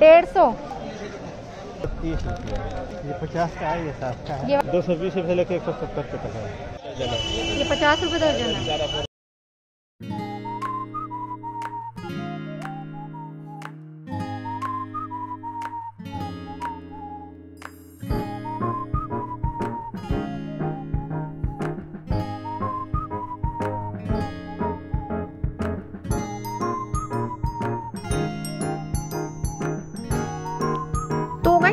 डेढ़ सौ। तीस रुपया ये पचास का है ये साठ का है। दो सौ बीस रुपये लेके एक सौ सत्तर रुपये तक है। ये पचास रुपये दर्जन है।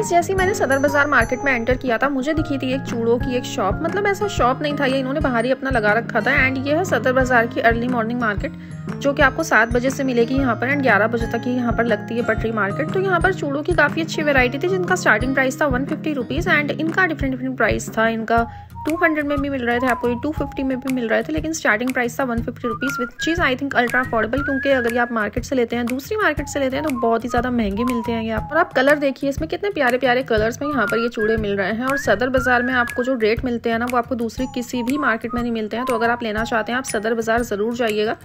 गाइस जैसे ही मैंने सदर बाज़ार मार्केट में एंटर किया था, मुझे दिखी थी एक चूड़ों की एक शॉप। मतलब ऐसा शॉप नहीं था, ये इन्होंने बाहर ही अपना लगा रखा था। एंड ये है सदर बाज़ार की अर्ली मॉर्निंग मार्केट जो कि आपको सात बजे से मिलेगी यहाँ पर एंड ग्यारह बजे तक ही यहाँ पर लगती है पटरी मार्केट तो यहाँ पर चूड़ों की काफ़ी अच्छी वेरायटी थी, जिनका स्टार्टिंग प्राइस था वन फिफ्टी रुपीज़ एंड इनका डिफरेंट डिफरेंट प्राइस था। इनका टू हंड्रेड में भी मिल रहे थे, आपको ये टू फिफ्टी में भी मिल रहे थे, लेकिन स्टार्टिंग प्राइस था वन फिफ्टी रुपीज़ विच चीज़ आई थिंक अल्ट्रा अफोर्डेबल क्योंकि अगर ये आप मार्केट से लेते हैं, दूसरी मार्केट से लेते हैं तो बहुत ही ज़्यादा महँगे मिलते हैं ये आप। और आप कलर देखिए, इसमें कितने प्यारे प्यारे कलर्स में यहाँ पर ये चूड़े मिल रहे हैं, और सदर बाज़ार में आपको जो रेट मिलते हैं ना, वो आपको दूसरी किसी भी मार्केट में नहीं मिलते हैं तो अगर आप लेना चाहते हैं, आप सदर बाज़ार ज़रूर जाइएगा।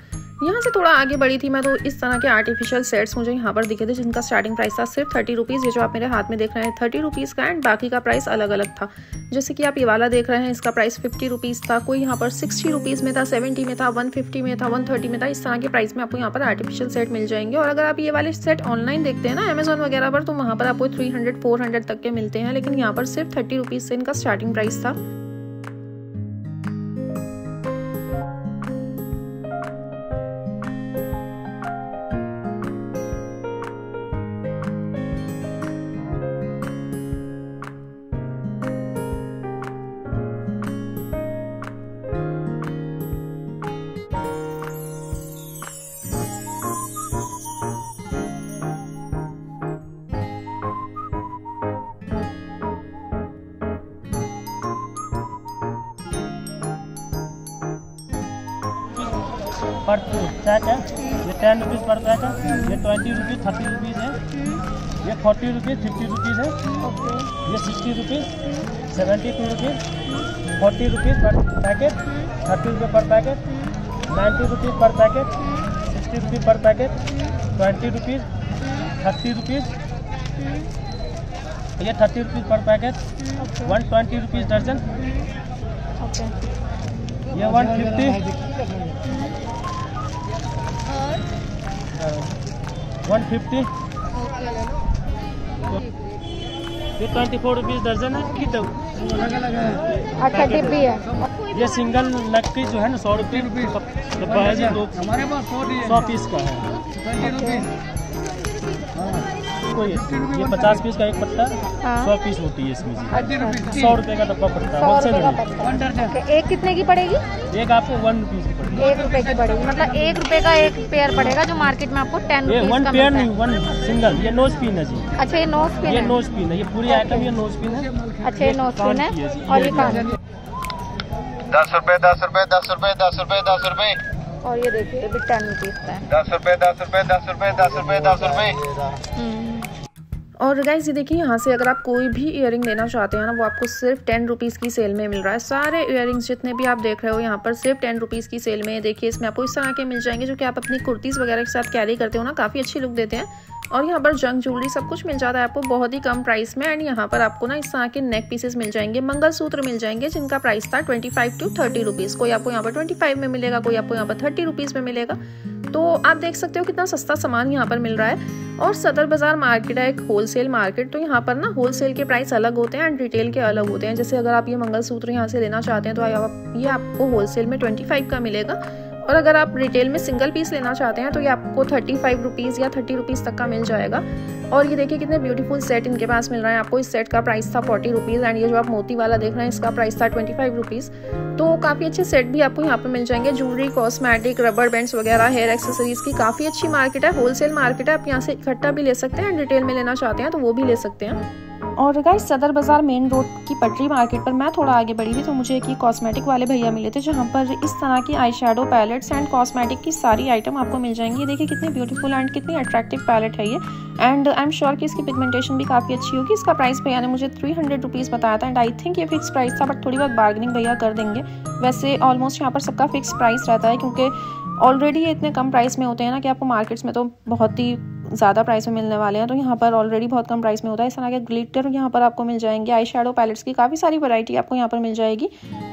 यहाँ से थोड़ा आगे बढ़ी थी मैं तो इस तरह के आर्टिफिशियल सेट्स मुझे यहाँ पर दिखे थे, जिनका स्टार्टिंग प्राइस था सिर्फ़ थर्टी रुपीज़ ये जो आप मेरे हाथ में देख रहे हैं थर्टी रुपीज़ का एंड बाकी का प्राइस अलग अलग था। जैसे कि आप ये वाला देख रहे हैं इसका प्राइस फिफ्टी रुपीज़ था, कोई यहाँ पर सिक्सटी रुपीज़ में था सेवेंटी में था वन फिफ्टी में था वन थर्टी में था, इस तरह के प्राइस में आपको यहाँ पर आर्टिफिशियल सेट मिल जाएँगे। और अगर आप ये वाले सेट ऑनलाइन देखते हैं ना अमेजोन वगैरह पर तो वहाँ पर आपको थ्री हंड्रेड फोर हंड्रेड तक के मिलते हैं, लेकिन यहाँ पर सिर्फ़ थर्टी रुपीज़ से इनका स्टार्टिंग प्राइस था। पर पैक है ये टेन रुपीज़ पर पैक है ये ट्वेंटी रुपीज़ थर्टी रुपीज़ है. ये फोर्टी रुपीज़ फिफ्टी रुपीज़ है. ये sixty rupees seventy two rupees forty rupees per packet thirty रुपये per packet ninety rupees per packet sixty rupees per packet twenty rupees thirty rupees ये thirty rupees per packet one twenty rupees दर्जन ये one fifty one fifty ये twenty four rupees दर्जन है कि तो अच्छा डिब्बी है। ये सिंगल नग की जो है ना सौ रुपये डब्बा है जी दो हमारे पास सौ सौ पीस का है। रुपीज़ कोई ये पचास पीस का एक पत्ता हाँ। सौ पीस होती है इसमें जी। सौ रुपये का डब्बा पड़ता है रुपए एक कितने की पड़ेगी? एक आपको वन रुपीज़ की पड़ेगी। एक रुपए की पड़ेगी। मतलब एक रुपए का एक पेयर पड़ेगा जो मार्केट में आपको टेन वन पेयर नहीं वन सिंगल ये नोज़ पिन है जी। अच्छा ये नोज़ पिन ये है। नोज़ पिन है ये पूरी आइटम ये नोज़ पिन है। अच्छा ये नोज़ पिन है और ये ये दस रुपए दस रुपए दस रुपए दस रुपए दस रुपए। और ये देखिए ये भी टेन रुपीज़ का है। दस रुपए दस रुपए दस रुपए दस रुपए दस रुपए। हम्म। और गाइज़ ये देखिए, यहाँ से अगर आप कोई भी इयरिंग लेना चाहते हैं ना, वो आपको सिर्फ़ टेन रुपीज़ की सेल में मिल रहा है। सारे इयरिंग्स जितने भी आप देख रहे हो, यहाँ पर सिर्फ़ टेन रुपीज़ की सेल में, देखिए, इसमें आपको इस तरह के मिल जाएँगे, जो कि आप अपनी कुर्तीज़ वगैरह के साथ कैरी करते हो ना, काफ़ी अच्छी लुक देते हैं। और यहाँ पर जंग ज्वेलरी सब कुछ मिल जाता है आपको बहुत ही कम प्राइस में एंड यहाँ पर आपको ना इस तरह के नेक पीसेस मिल जाएँगे, मंगलसूत्र मिल जाएँगे, जिनका प्राइस था twenty five to thirty rupees कोई आपको यहाँ पर ट्वेंटी फाइव में मिलेगा, कोई आपको यहाँ पर थर्टी रुपीज़ में मिलेगा। तो आप देख सकते हो कितना सस्ता सामान यहाँ पर मिल रहा है। और सदर बाज़ार मार्केट है एक होलसेल मार्केट तो यहाँ पर ना होलसेल के प्राइस अलग होते हैं एंड रिटेल के अलग होते हैं। जैसे अगर आप ये मंगलसूत्र यहाँ से लेना चाहते हैं तो आप, ये आपको होलसेल में ट्वेंटी फाइव का मिलेगा। और अगर आप रिटेल में सिंगल पीस लेना चाहते हैं तो ये आपको थर्टी फाइव रुपीज़ या थर्टी रुपीज़ तक का मिल जाएगा। और ये देखिए कितने ब्यूटीफुल सेट इनके पास मिल रहा है। आपको इस सेट का प्राइस था फोर्टी रुपीज़ एंड ये जो आप मोती वाला देख रहे हैं, इसका प्राइस था ट्वेंटी फाइव रुपीज़ तो काफ़ी अच्छे सेट भी आपको यहाँ पर मिल जाएँगे। ज्वेलरी कॉस्मेटिक रबर बैंड्स वगैरह हेयर एक्सेसरीज की काफ़ी अच्छी मार्केट है। होलसेल मार्केट है। आप यहाँ से इकट्ठा भी ले सकते हैं एंड रिटेल में लेना चाहते हैं तो वो भी ले सकते हैं। और गाइस सदर बाज़ार मेन रोड की पटरी मार्केट पर मैं थोड़ा आगे बढ़ी थी तो मुझे एक ये कॉस्मेटिक वाले भैया मिले थे जहाँ पर इस तरह की eye shadow palettes and cosmetic की सारी आइटम आपको मिल जाएँगी। देखिए कितनी ब्यूटीफुल एंड कितनी अट्रैक्टिव पैलेट है ये। एंड आई एम श्योर कि इसकी पिगमेंटेशन भी काफ़ी अच्छी होगी। इसका प्राइस भैया ने मुझे थ्री हंड्रेड रुपीज़ बताया था। एंड आई थिंक ये फिक्स प्राइस था बट थोड़ी बहुत बार्गनिंग भैया कर देंगे। वैसे ऑलमोस्ट यहाँ पर सबका फिक्स प्राइस रहता है, क्योंकि ऑलरेडी ये इतने कम प्राइस में होते हैं ना कि आपको मार्केट्स में तो बहुत ही ज़्यादा प्राइस में मिलने वाले हैं तो यहाँ पर ऑलरेडी बहुत कम प्राइस में होता है। इस तरह के ग्लिटर यहाँ पर आपको मिल जाएँगे। आई शेडो पैलेट्स की काफ़ी सारी वैरायटी आपको यहाँ पर मिल जाएगी।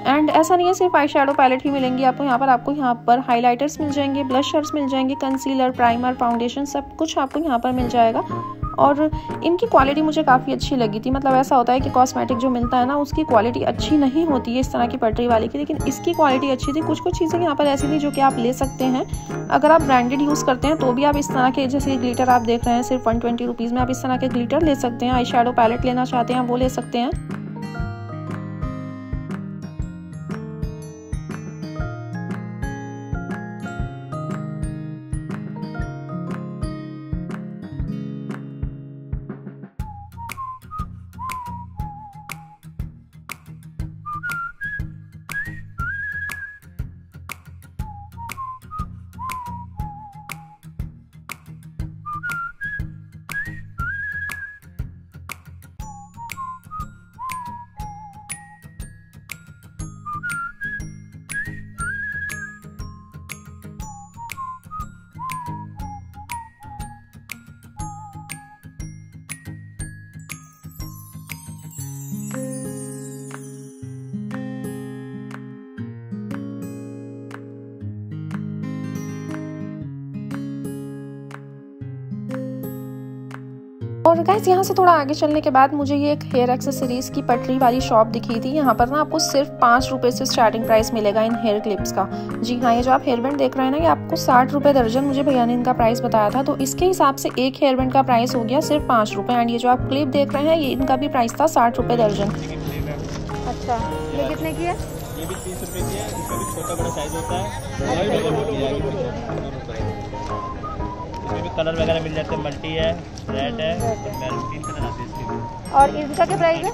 एंड ऐसा नहीं है, सिर्फ़ आई शेडो पैलेट ही मिलेंगी आपको। यहाँ पर आपको यहाँ पर हाईलाइटर्स मिल जाएँगे ब्लशर्स मिल जाएँगे कंसीलर प्राइमर फाउंडेशन सब कुछ आपको यहाँ पर मिल जाएगा। और इनकी क्वालिटी मुझे काफ़ी अच्छी लगी थी। मतलब ऐसा होता है कि कॉस्मेटिक जो मिलता है ना, उसकी क्वालिटी अच्छी नहीं होती है इस तरह की पटरी वाली की, लेकिन इसकी क्वालिटी अच्छी थी। कुछ कुछ चीज़ें यहाँ पर ऐसी थी जो कि आप ले सकते हैं। अगर आप ब्रांडेड यूज़ करते हैं तो भी आप इस तरह के, जैसे ग्लीटर आप देख रहे हैं, सिर्फ़ वन ट्वेंटी रुपीज़ में आप इस तरह के ग्लीटर ले सकते हैं। आई पैलेट लेना चाहते हैं वो ले सकते हैं। गैस यहाँ से थोड़ा आगे चलने के बाद मुझे ये एक हेयर एक्सेसरीज की पटरी वाली शॉप दिखी थी। यहाँ पर ना आपको सिर्फ़ पाँच रुपये से स्टार्टिंग प्राइस मिलेगा इन हेयर क्लिप्स का। जी हाँ ये जो आप हेयर बैंड देख रहे हैं ना ये आपको साठ रुपये दर्जन मुझे भैया ने इनका प्राइस बताया था। तो इसके हिसाब से एक हेयर बैंड का प्राइस हो गया सिर्फ़ पाँच रुपये एंड ये जो आप क्लिप देख रहे हैं ये इनका भी प्राइस था साठ रुपये दर्जन। अच्छा ये कितने की है? ये भी तीस रुपए की है इसका भी छोटा बड़ा साइज़ होता है। इसमें भी कलर वगैरह मिल जाते हैं। मल्टी है रेड है मैरून तीन कलर आते हैं इसके और इसका क्या प्राइस है?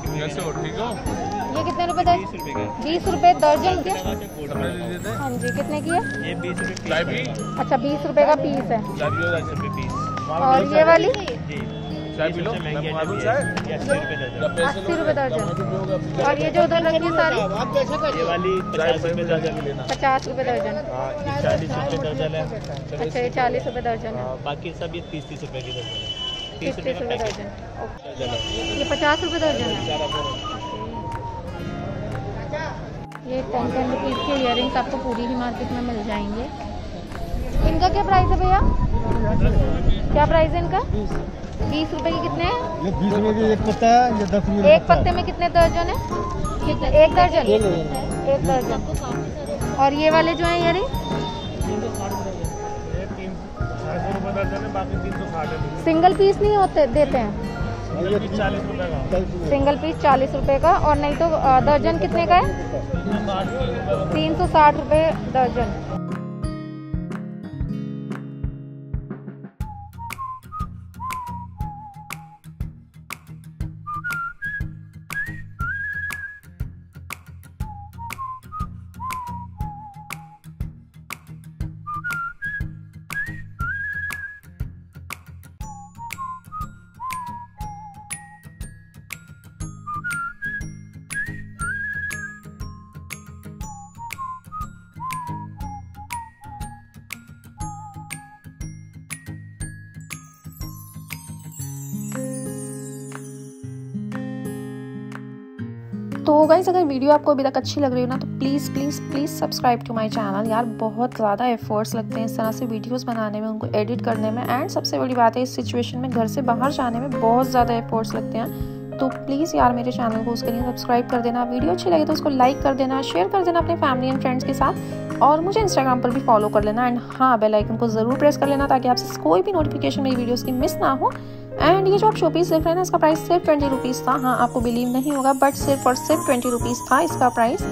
ये कितने रुपए दर्जन बीस रुपए बीस रुपए दर्जन के? के। हाँ। जी कितने की है? ये बीस रुपए अच्छा बीस रुपए का पीस है। और ये वाली? जी बीस रुपए महँगी है जब ये ये अस्सी रुपए दर्जन। और ये जो उधर रखी सारी? ये वाली पचास रुपए दर्जन पचास रुपए दर्जन। ये चालीस रुपए दर्जन है। अच्छा ये चालीस रुपए दर्जन है। हाँ, बाकी सब ये तीस तीस रुपए की दर्जन है। तीस तीस रुपए दर्जन। ये पचास रुपए दर्जन है। ये टेन टेन रुपीज़ के इयर आपको पूरी ही मार्केट में मिल जाएँगे। इनका क्या प्राइस है भैया? क्या प्राइस है इनका? बीस रुपए की कितने ये बीस रुपए की एक पत्ता है ये दस रुपए एक पत्ते में कितने दर्जन है? एक दर्जन। एक दर्जन। और ये वाले जो है इयर सिंगल पीस नहीं होते देते हैं? सिंगल पीस चालीस रुपए का और नहीं तो दर्जन कितने का है? तीन सौ साठ रुपए दर्जन। तो गाइज़ अगर वीडियो आपको अभी तक अच्छी लग रही हो ना तो please please please subscribe to my channel यार, बहुत ज़्यादा एफर्ट्स लगते हैं इस तरह से वीडियोस बनाने में, उनको एडिट करने में. एंड सबसे बड़ी बात है, इस सिचुएशन में घर से बाहर जाने में बहुत ज़्यादा एफर्ट्स लगते हैं. तो प्लीज़ यार, मेरे चैनल को उसके लिए सब्सक्राइब कर देना. वीडियो अच्छी लगे तो उसको लाइक कर देना शेयर कर देना अपने फैमिली एंड फ्रेंड्स के साथ. और मुझे इंस्टाग्राम पर भी फॉलो कर लेना. एंड हाँ बेल आइकन को ज़रूर प्रेस कर लेना, ताकि आपसे कोई भी नोटिफिकेशन मेरी वीडियोज़ की मिस ना हो. एंड ये जो आप शोपीस देख रहे हैं ना इसका प्राइस सिर्फ़ ट्वेंटी रुपीज़ था। हाँ आपको बिलीव नहीं होगा बट सिर्फ़ और सिर्फ़ ट्वेंटी रुपीज़ था इसका प्राइस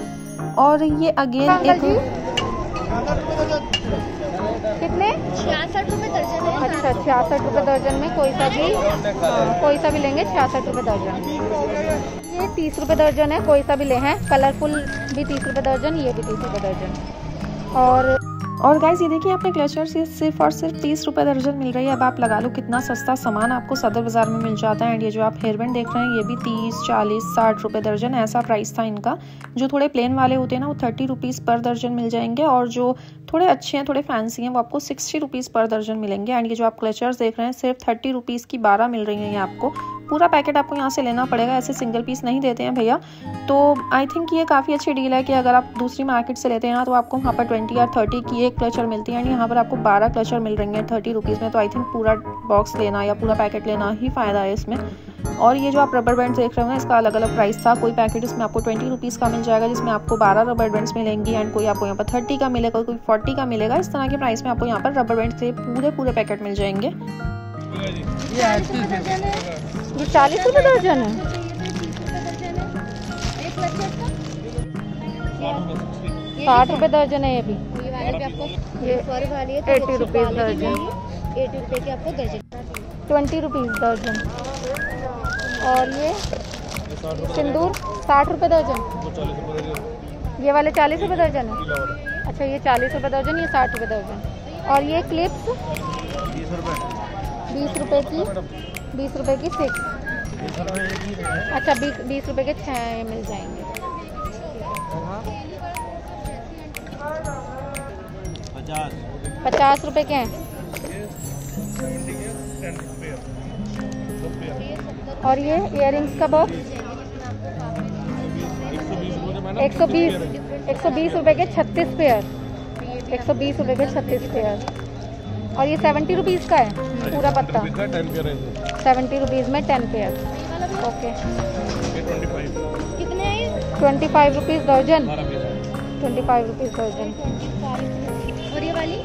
और ये अगेन एक कितने? छियासठ रुपए दर्जन है। अच्छा छियासठ रुपये दर्जन में कोई सा भी हाँ, कोई सा भी लेंगे छियासठ रुपये दर्जन। ये तीस रुपये दर्जन है कोई सा भी ले हैं। कलरफुल भी तीस रुपये दर्जन ये भी तीस रुपये दर्जन। और और गाइज़ ये देखिए, आपने क्लचर्स ये सिर्फ़ और सिर्फ़ तीस रुपये दर्जन मिल रही है। अब आप लगा लो कितना सस्ता सामान आपको सदर बाज़ार में मिल जाता है। एंड ये जो आप हेयर बैंड देख रहे हैं, ये भी तीस, चालीस, साठ रुपये दर्जन ऐसा प्राइस था इनका। जो थोड़े प्लेन वाले होते हैं ना, वो थर्टी रुपीज़ पर दर्जन मिल जाएँगे। और जो थोड़े अच्छे हैं, थोड़े फैंसी हैं, वो आपको सिक्सटी रुपीज़ पर दर्जन मिलेंगे। एंड ये जो आप क्लचर्स देख रहे हैं, सिर्फ़ थर्टी रुपीज़ की बारह मिल रही हैं ये आपको। पूरा पैकेट आपको यहाँ से लेना पड़ेगा, ऐसे सिंगल पीस नहीं देते हैं भैया। तो आई थिंक ये काफ़ी अच्छी डील है कि अगर आप दूसरी मार्केट से लेते हैं ना तो आपको वहाँ पर ट्वेंटी या थर्टी की एक क्लचर मिलती है एंड यहाँ पर आपको बारह क्लचर मिल रही हैं थर्टी रुपीज़ में। तो आई थिंक पूरा बॉक्स लेना या पूरा पैकेट लेना ही फ़ायदा है इसमें। और ये जो आप रबर बैंड देख रहे हो ना, इसका अलग अलग प्राइस था। कोई पैकेट इसमें आपको ट्वेंटी रुपीज़ का मिल जाएगा, जिसमें आपको बारह रबर बैंड्स मिलेंगी एंड कोई आपको यहाँ पर थर्टी का मिलेगा, कोई फोर्टी का मिलेगा। इस तरह के प्राइस में आपको यहाँ पर रबर बैंड से पूरे पूरे पैकेट मिल जाएँगे। ये चालीस रुपये दर्जन है। साठ रुपये दर्जन है ये भी। ये वाली है दर्जन। एटी रुपए की आपको दर्जन। ट्वेंटी रुपीज़ दर्जन। और ये सिंदूर, साठ रुपये दर्जन। ये वाले चालीस रुपये दर्जन है। अच्छा ये चालीस रुपये दर्जन, ये साठ रुपये दर्जन। और ये क्लिप्स रुपये की, बीस रुपये की सिक्स अच्छा बीस बीस के छः मिल जाएँगे। पचास रुपये के हैं। और ये इयर का बॉक्स एक सौ बीस, एक सौ बीस रुपये के छत्तीस पेयर एक सौ बीस रुपये के छत्तीस पेयर और ये सेवेंटी रुपीज़ का है पूरा पत्ता। सेवेंटी रुपीज़ में टेन पेयर ओके कितने ट्वेंटी फाइव रुपीज़ दर्जन ट्वेंटी फाइव रुपीज़ दर्जन और ये वाली?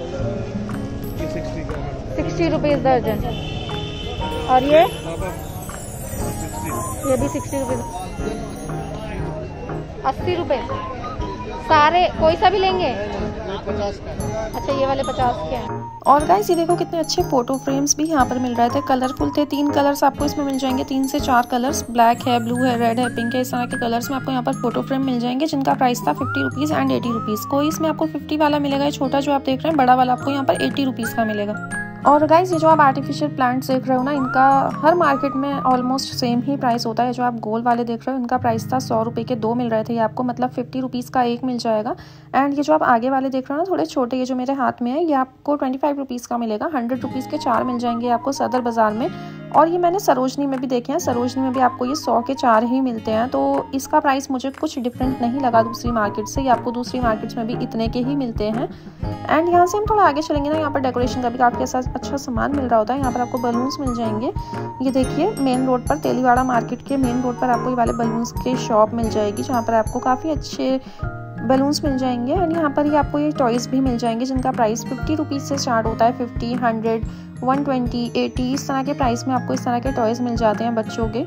सिक्सटी रुपीज़ दर्जन और ये? ये भी सिक्सटी रुपीज़ अस्सी रुपये सारे कोई सा भी लेंगे? अच्छा ये वाले पचास के हैं। और गाइस ये देखो कितने अच्छे फ़ोटो फ्रेम्स भी यहाँ पर मिल रहे थे। कलरफुल थे तीन कलर्स आपको इसमें मिल जाएँगे तीन से चार कलर्स ब्लैक है ब्लू है रेड है पिंक है इस तरह के कलर्स में आपको यहाँ पर फ़ोटो फ्रेम मिल जाएँगे जिनका प्राइस था fifty rupees and eighty rupees कोई इसमें आपको फिफ्टी वाला मिलेगा छोटा जो आप देख रहे हैं बड़ा वाला आपको यहाँ पर एटी रुपीज़ का मिलेगा। और गाइज़ ये जो आप आर्टिफिशियल प्लांट्स देख रहे हो ना, इनका हर मार्केट में ऑलमोस्ट सेम ही प्राइस होता है। जो आप गोल वाले देख रहे हो, इनका प्राइस था सौ रुपये के दो मिल रहे थे। ये आपको मतलब फिफ्टी रुपीज़ का एक मिल जाएगा। एंड ये जो आप आगे वाले देख रहे हो ना, थोड़े छोटे, ये जो मेरे हाथ में है, ये आपको ट्वेंटी फाइव रुपीज़ का मिलेगा। हंड्रेड रुपीज़ के चार मिल जाएँगे आपको सदर बाज़ार में। और ये मैंने सरोजनी में भी देखे हैं। सरोजनी में भी आपको ये सौ के चार ही मिलते हैं तो इसका प्राइस मुझे कुछ डिफरेंट नहीं लगा दूसरी मार्केट से। ये आपको दूसरी मार्केट्स में भी इतने के ही मिलते हैं। एंड यहाँ से हम थोड़ा आगे चलेंगे ना, यहाँ पर डेकोरेशन का भी काफ़ी ऐसा अच्छा सामान मिल रहा होता है। यहाँ पर आपको बलून्स मिल जाएँगे। ये देखिए मेन रोड पर, तेलीवाड़ा मार्केट के मेन रोड पर आपको ये वाले बलून्स की शॉप मिल जाएगी, जहाँ पर आपको काफ़ी अच्छे बलून्स मिल जाएँगे एंड यहाँ पर ही आपको ये टॉयज़ भी मिल जाएँगे जिनका प्राइस फिफ्टी रुपीज़ से स्टार्ट होता है fifty hundred one twenty eighty इस तरह के प्राइस में आपको इस तरह के टॉयज़ मिल जाते हैं बच्चों के।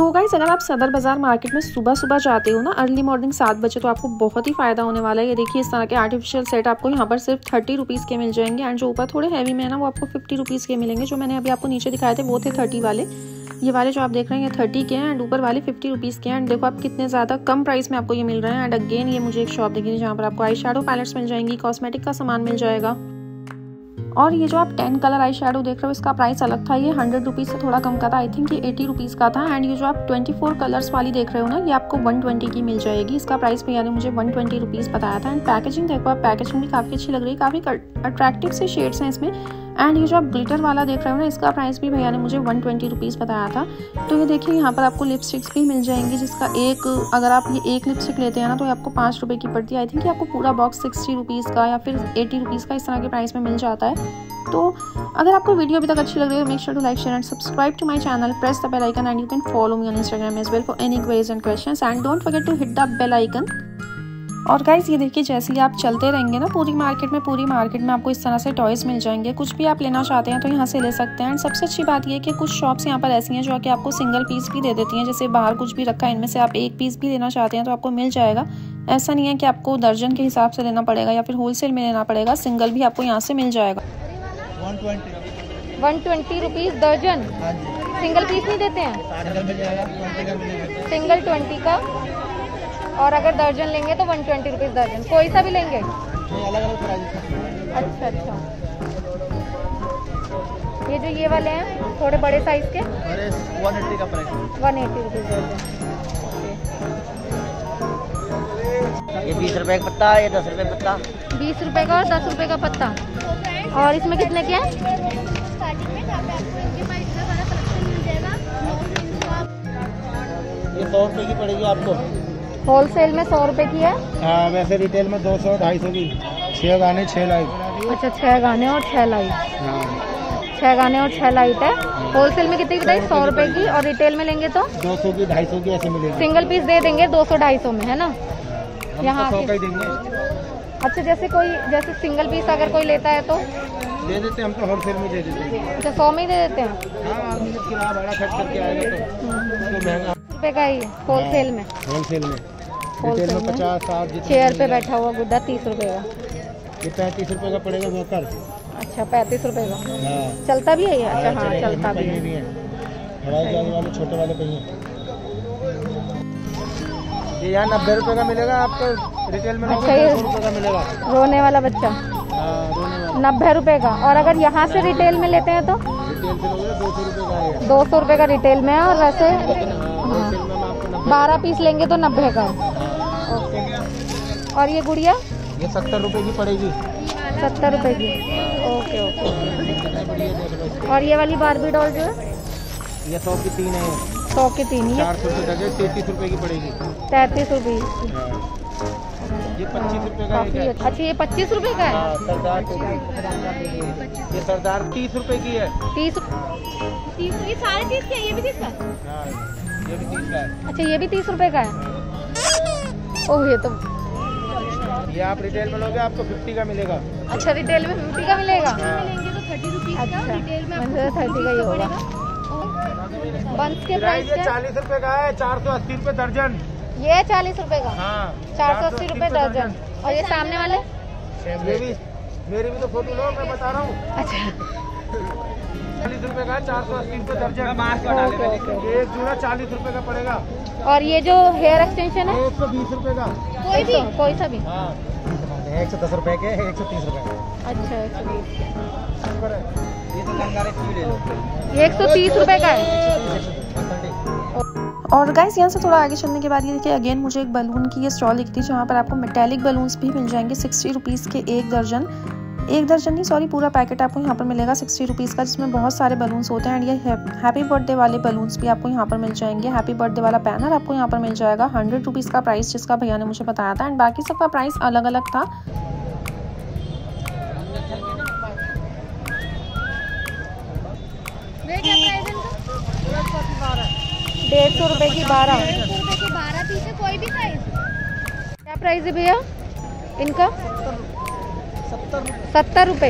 तो गाइस अगर आप सदर बाज़ार मार्केट में सुबह सुबह जाते हो ना अर्ली मॉर्निंग सात बजे तो आपको बहुत ही फ़ायदा होने वाला है। ये देखिए, इस तरह के आर्टिफिशियल सेट आपको यहाँ पर सिर्फ़ थर्टी रुपीज़ के मिल जाएँगे। एंड जो ऊपर थोड़े हैवी में है ना, वो आपको फिफ्टी रुपीज़ के मिलेंगे। जो मैंने अभी आपको नीचे दिखाए थे, वो थे थर्टी वाले। ये वाले जो आप देख रहे हैं, ये थर्टी के हैं एंड ऊपर वाले फिफ्टी रुपीज़ के हैं। एंड देखो आप कितने ज़्यादा कम प्राइस में आपको ये मिल रहे हैं। एंड अगेन ये मुझे एक शॉप देखिए जहाँ पर आपको आई शेडो पैलेट्स मिल जाएँगी कॉस्मेटिक का सामान मिल जाएगा। और ये जो आप टेन कलर आई शेडो देख रहे हो, इसका प्राइस अलग था। ये हंड्रेड रुपीज़ से थोड़ा कम का था। आई थिंक ये एटी रुपीज़ का था। एंड ये जो आप ट्वेंटी फोर कलर्स वाली देख रहे हो ना, ये आपको वन ट्वेंटी की मिल जाएगी। इसका प्राइस भैया ने मुझे वन ट्वेंटी रुपीज़ बताया था। एंड पैकेजिंग देखो आप पैकेजिंग भी काफ़ी अच्छी लग रही है। काफ़ी अट्रैक्टिव से शेड्स हैं इसमें। एंड ये जो आप ग्लिटर वाला देख रहे हो ना, इसका प्राइस भी भैया ने मुझे वन ट्वेंटी रुपीज़ बताया था। तो ये देखिए, यहाँ पर आपको लिपस्टिक्स भी मिल जाएँगी, जिसका एक, अगर आप ये एक लिपस्टिक लेते हैं ना तो ये आपको पाँच रुपये की पड़ती है। आई थिंक आपको पूरा बॉक्स सिक्सटी रुपीज़ का या फिर एटी रुपीज़ का इस तरह के प्राइस में मिल जाता है। तो अगर आपको वीडियो अभी तक अच्छी लग रही है make sure to like share and subscribe to my channel press the bell icon and you can follow me on Instagram as well for any queries and questions and don't forget to hit the bell icon और guys ये देखिए जैसे ही आप चलते रहेंगे ना पूरी market में पूरी मार्केट में आपको इस तरह से टॉयज़ मिल जाएँगे। कुछ भी आप लेना चाहते हैं तो यहाँ से ले सकते हैं। एंड सबसे अच्छी बात ये है कि कुछ शॉप्स यहाँ पर ऐसी हैं जो कि आपको सिंगल पीस भी दे देती हैं। जैसे बाहर कुछ भी रखा है इनमें से आप एक पीस भी लेना चाहते हैं तो आपको मिल जाएगा। ऐसा नहीं है कि आपको दर्जन के हिसाब से लेना पड़ेगा या फिर होलसेल में लेना पड़ेगा। सिंगल भी आपको यहाँ से मिल जाएगा। वन ट्वेंटी रुपीज़ दर्जन? हाँ सिंगल पीस नहीं देते हैं? सिंगल ट्वेंटी का मिलेगा सिंगल ट्वेंटी का और अगर दर्जन लेंगे तो वन ट्वेंटी रुपीज़ दर्जन। कोई सा भी लेंगे? अलग अलग प्राइस अच्छा अच्छा। ये जो ये वाले हैं थोड़े बड़े साइज़ के? वन एट्टी का प्राइस वन एट्टी रुपीज़ दर्जन। ये बीस रुपए का पत्ता ये दस रुपए का पत्ता। बीस रुपए का और दस रुपए का पत्ता। और इसमें कितने के हैं? ये सौ रुपये की पड़ेगी आपको। होलसेल में सौ रुपए की है? हाँ वैसे रिटेल में दो सौ ढाई सौ की। छह गाने छह लाइट अच्छा छह गाने और छह लाइट छह गाने और छह लाइट है। होलसेल में कितनी बताई? सौ रुपए की। और रिटेल में लेंगे तो? दो सौ की ढाई सौ की ऐसे मिलेगी। सिंगल पीस दे देंगे दो सौ ढाई सौ में है ना? यहाँ तो ही देंगे। अच्छा जैसे कोई जैसे सिंगल पीस अगर कोई लेता है तो? दे देते हैं हम तो होलसेल में दे देते हैं। अच्छा सौ में ही दे देते हैं? हाँ आदमी जब किराया भाड़ा खर्च करके आएगा तो। तो महँगा। रुपए का ही होलसेल में। होलसेल में। होलसेल में। पचास साठ चेयर पे बैठा हुआ गुड्डा तीस रुपए का। ये पैंतीस रुपये का पड़ेगा वोकर अच्छा पैंतीस रुपए का। हाँ। चलता भी है ये? अच्छा हाँ चलता भी है। हवाई जहाज़ वाले छोटे वाले पहिए ये यहाँ नब्बे रुपये का मिलेगा आपको रिटेल में अच्छा, ये- का मिलेगा। रोने वाला बच्चा। हाँ नब्बे रुपए का। और अगर यहाँ से रिटेल में लेते हैं तो? लोगे दो सौ रुपए का रिटेल में है और वैसे हाँ, बारह पीस लेंगे तो नब्बे का ओके। और ये गुड़िया? ये सत्तर रुपये की पड़ेगी। सत्तर रुपए की। Okay okay. और ये वाली बारबी डॉल जो है? ये सौ की तीन है। सौ की तीन। चार सौ रुपये तैतीस रुपये की पड़ेगी। तैतीस रुपये ये पच्चीस रुपये का है। अच्छा। अच्छा, ये पच्चीस रुपए का है? हाँ सरदार ये सरदार तीस रुपए की है। तीस तीस ये साढ़े तीस के हैं, ये भी तीस का? हाँ ये भी तीस का अच्छा ये भी तीस रुपए का है। ओह ये तो ये आप रिटेल में लोगे आपको फिफ्टी का मिलेगा। अच्छा रिटेल में फिफ्टी का मिलेगा? लेंगे तो अच्छा। थर्टी का ही होगा। बंस के प्राइस ये चालीस रुपए का है चार सौ अस्सी रूपए दर्जन। ये चालीस रूपए का? हाँ चार सौ अस्सी रूपए दर्जन। और ये सामने वाले? मेरी भी तो फ़ोटो लो मैं बता रहा हूँ। अच्छा। रुपए का चार सौ अस्सी रुपए दर्जन एक जोड़ा चालीस रुपए का पड़ेगा। और ये जो हेयर एक्सटेंशन है? एक सौ बीस रुपए का। कोई भी? कोई सा भी? हाँ। एक सौ दस रुपए के एक सौ तीस रुपए अच्छा एक सौ बीस। तो कंगारे ले लो ये एक सौ तीस रुपए का है? और गाइस यहाँ से थोड़ा आगे चलने के बाद ये देखिए अगेन मुझे एक बलून की ये स्टॉल दिखती है जहाँ पर आपको मेटेलिक बलून्स भी मिल जाएँगे। सिक्सटी रुपीज़ के एक दर्जन। एक दर्जन नहीं सॉरी पूरा पैकेट आपको यहाँ पर मिलेगा सिक्सटी रुपीज़ का जिसमें बहुत सारे बलून्स होते हैं एंड ये हैप्पी बर्थडे वाले बलून्स भी आपको यहाँ पर मिल जाएँगे। हैप्पी बर्थडे वाला बैनर आपको यहाँ पर मिल जाएगा हंड्रेड रुपीज़ का प्राइस जिसका भैया ने मुझे बताया था एंड बाकी सबका प्राइस अलग अलग था। वे क्या प्राइस है इनका डेढ़ सौ रुपए की बारह। डेढ़ सौ रुपए के बारह पीस है कोई भी साइज़ क्या प्राइस है भैया? इनका? सत्तर रुपए।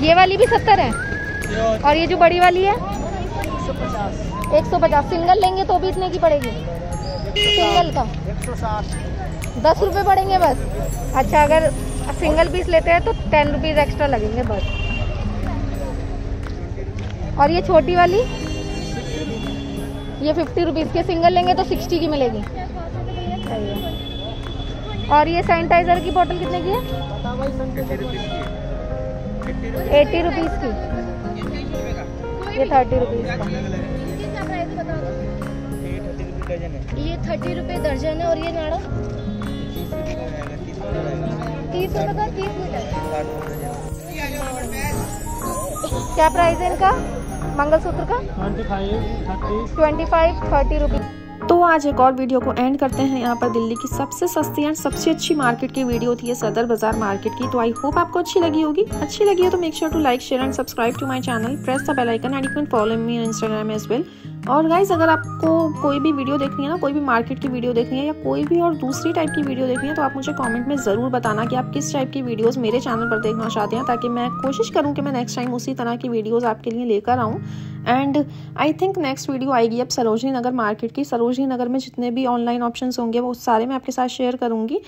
ये वाली भी सत्तर है? और ये जो बड़ी वाली है? एक सौ पचास। सिंगल लेंगे तो भी इतने की पड़ेगी। सिंगल का? एक सौ साठ। दस रुपए पड़ेंगे बस। अच्छा अगर सिंगल पीस लेते हैं तो टेन रुपीज़ एक्स्ट्रा लगेंगे बस। और ये छोटी वाली? ये फिफ्टी रुपीज़ के सिंगल लेंगे तो सिक्सटी की मिलेगी। सही है। और ये सैनिटाइजर की बोतल कितने की है? एट्टी रुपीज़ की। ये थर्टी रुपीज़ का। ये थर्टी रुपए दर्जन है और ये नाड़ा? तीस रुपए का तीस मीटर। क्या प्राइस है इनका? मंगलसूत्र का? ट्वेंटी फाइव थर्टी रुपीज़ तो आज एक और वीडियो को एंड करते हैं। यहाँ पर दिल्ली की सबसे सस्ती एंड सबसे अच्छी मार्केट की वीडियो थी सदर बाज़ार मार्केट की। तो आई होप आपको अच्छी लगी होगी। अच्छी लगी हो तो make sure to like share and subscribe to my channel press the bell icon and you can follow me Instagram as well और गाइज़ अगर आपको कोई भी वीडियो देखनी है ना, कोई भी मार्केट की वीडियो देखनी है या कोई भी और दूसरी टाइप की वीडियो देखनी है तो आप मुझे कमेंट में ज़रूर बताना कि आप किस टाइप की वीडियोस मेरे चैनल पर देखना चाहते हैं, ताकि मैं कोशिश करूँ कि मैं नेक्स्ट टाइम उसी तरह की वीडियोस आपके लिए लेकर आऊँ। And I think next video आएगी अब सरोजनी नगर मार्केट की। सरोजनी नगर में जितने भी ऑनलाइन ऑप्शन होंगे, वो सारे मैं आपके साथ शेयर करूँगी।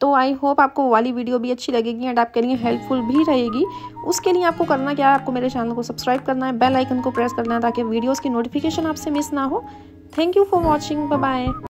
तो आई होप आपको वो वाली वीडियो भी अच्छी लगेगी एंड आपके लिए हेल्पफुल भी रहेगी। उसके लिए आपको करना क्या है? आपको मेरे चैनल को सब्सक्राइब करना है बेल आइकन को प्रेस करना है ताकि वीडियोज़ की नोटिफिकेशन आपसे मिस ना हो। Thank you for watching bye